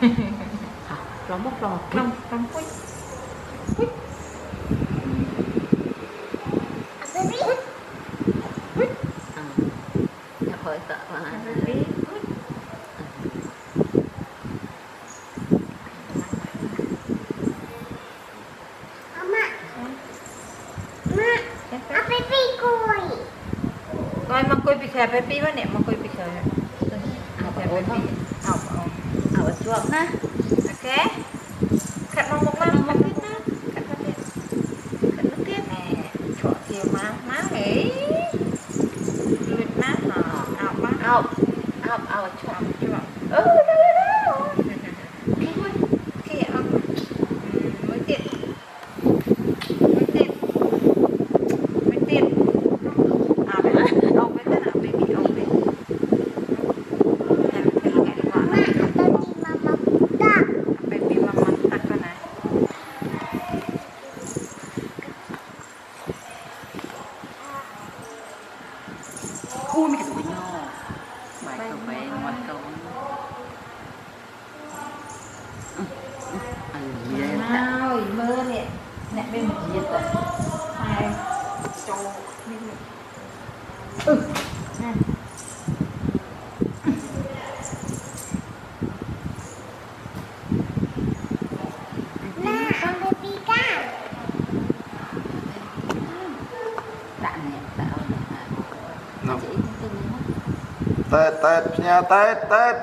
Hả? một lò. Không không quýt quýt khỏi sợ mà Coi mà coi bị khẹp bé bé mà nè mà coi bị khẹp. Học bé bé. គ្រាប់ណាអូខេកាត់មកមុខឡើងមកទៀតណាកាត់មកទៀតកាត់មកទៀតណែជក់ជាមកមកហេលឿនណាស់អោបអោបអោបអោបឆ្លាប់ឆ្លាប់អូដល់ដល់គេមួយគេអោបមួយទៀតមួយទៀតមួយទៀត School mới được với nhau Bài cầu bé ngoan cầu Ừ, ừ, ừ, mơ nè. Nè bên một nhiệt rồi. Hai Cho Ừ, nè No. Tet, tet, punya tet, tet.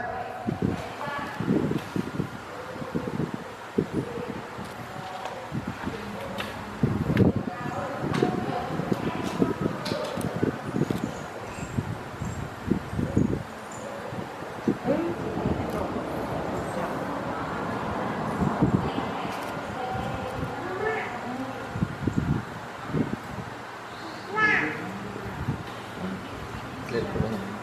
Thank you.